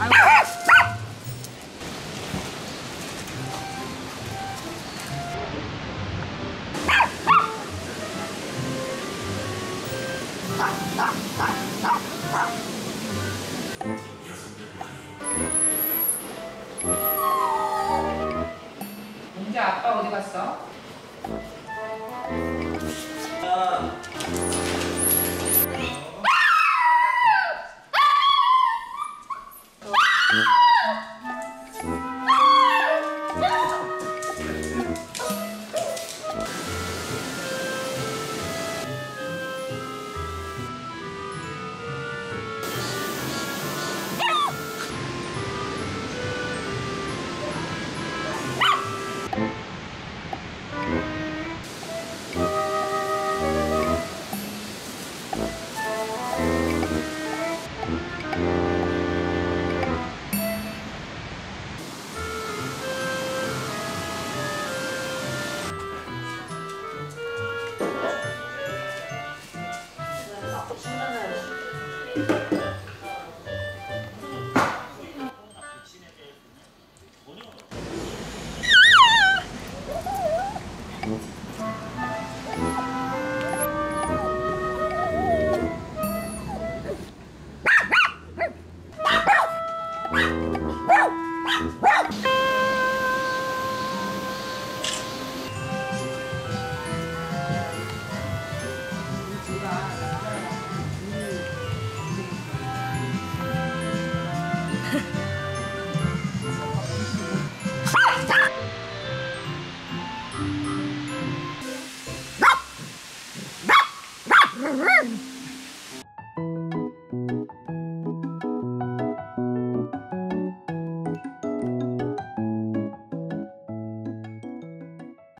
아유. 이제 아빠 어디 갔어? 아. Yeah.